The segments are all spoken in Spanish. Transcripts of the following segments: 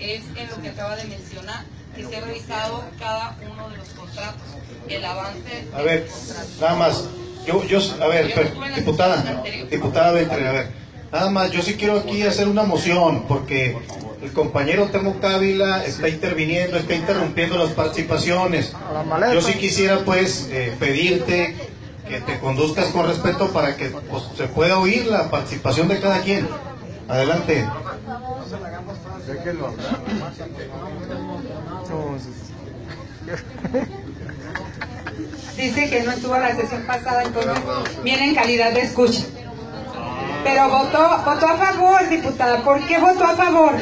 es en lo que acaba de mencionar, que se ha revisado cada uno de los contratos, el avance A ver, nada más. Yo, yo, a ver, pero, diputada, diputada Beltrán, a ver. Nada más, yo sí quiero aquí hacer una moción, porque el compañero Temo Cávila está interviniendo, está interrumpiendo las participaciones. Yo sí quisiera, pues, eh, pedirte que te conduzcas con respeto para que pues, se pueda oír la participación de cada quien. Adelante. Dice que no estuvo la sesión pasada, entonces viene en calidad de escucha. Pero votó, votó a favor, diputada. ¿Por qué votó a favor?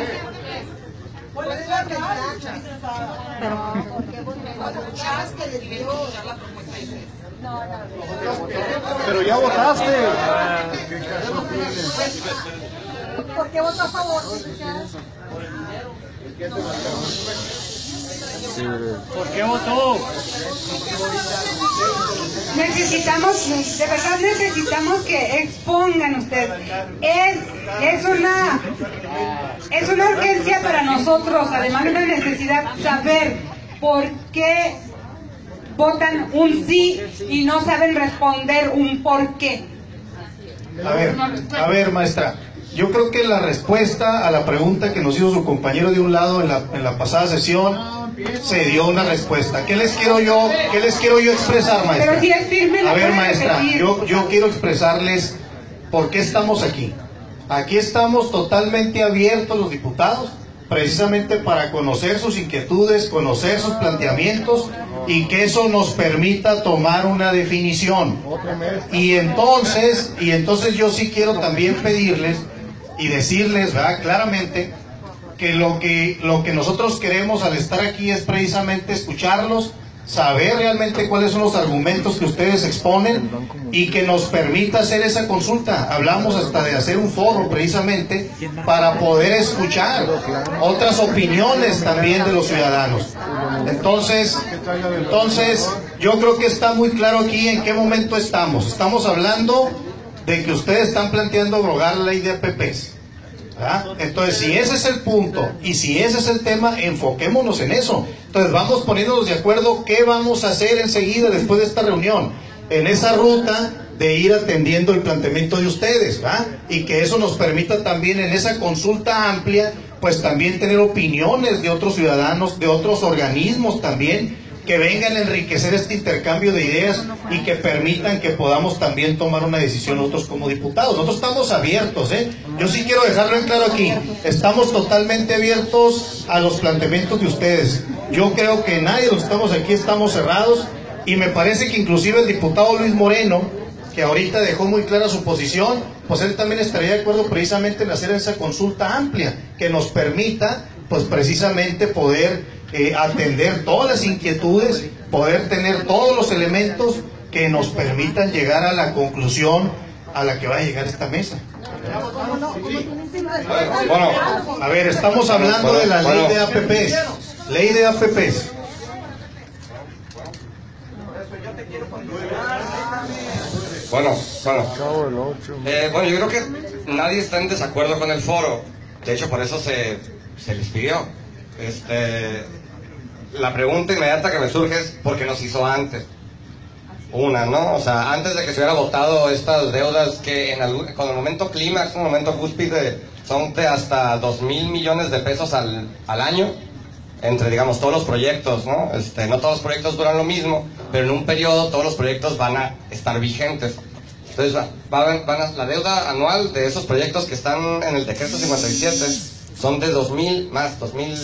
Pero ya votaste. ¿Por qué votó a favor? ¿Por qué votó? Necesitamos, de verdad necesitamos que expongan ustedes. Es, es una es una urgencia para nosotros, además de una necesidad, saber por qué votan un sí y no saben responder un por qué. A ver, a ver, maestra. Yo creo que la respuesta a la pregunta que nos hizo su compañero de un lado en la, en la pasada sesión se dio una respuesta. ¿Qué les quiero yo, qué les quiero yo expresar, maestra? Pero si es firme, A ver, maestra, yo, yo quiero expresarles por qué estamos aquí. Aquí estamos totalmente abiertos los diputados, precisamente para conocer sus inquietudes, conocer sus planteamientos y que eso nos permita tomar una definición. Y entonces, y entonces yo sí quiero también pedirles y decirles ¿verdad? claramente que lo que lo que nosotros queremos al estar aquí es precisamente escucharlos, saber realmente cuáles son los argumentos que ustedes exponen y que nos permita hacer esa consulta. Hablamos hasta de hacer un foro precisamente para poder escuchar otras opiniones también de los ciudadanos. Entonces, entonces yo creo que está muy claro aquí en qué momento estamos. Estamos hablando de que ustedes están planteando abrogar la ley de APPs. Entonces, si ese es el punto y si ese es el tema, enfoquémonos en eso. Entonces, vamos poniéndonos de acuerdo qué vamos a hacer enseguida después de esta reunión, en esa ruta de ir atendiendo el planteamiento de ustedes, ¿verdad? Y que eso nos permita también en esa consulta amplia, pues también tener opiniones de otros ciudadanos, de otros organismos también, que vengan a enriquecer este intercambio de ideas y que permitan que podamos también tomar una decisión nosotros como diputados. Nosotros estamos abiertos, ¿eh? Yo sí quiero dejarlo en claro aquí. Estamos totalmente abiertos a los planteamientos de ustedes. Yo creo que nadie de los que estamos aquí estamos cerrados y me parece que inclusive el diputado Luis Moreno, que ahorita dejó muy clara su posición, pues él también estaría de acuerdo precisamente en hacer esa consulta amplia que nos permita, pues precisamente poder eh, atender todas las inquietudes, poder tener todos los elementos que nos permitan llegar a la conclusión a la que va a llegar esta mesa. Bueno, a ver, estamos hablando de la ley de APPs. Ley de APPs. Bueno, bueno. Eh, bueno, yo creo que nadie está en desacuerdo con el foro. De hecho, por eso se, se les pidió. Este, la pregunta inmediata que me surge es ¿por qué no se hizo antes? Una, ¿no? O sea, antes de que se hubiera votado estas deudas que en algún, con el momento clímax, un momento cúspide, son de hasta 2 mil millones de pesos al, al año, entre, digamos, todos los proyectos, ¿no? Este, no todos los proyectos duran lo mismo, pero en un periodo todos los proyectos van a estar vigentes. Entonces, va- va- van a- la deuda anual de esos proyectos que están en el decreto 57 son de 2 mil más 2 mil